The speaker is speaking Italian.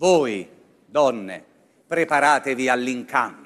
Voi, donne, preparatevi all'incanto.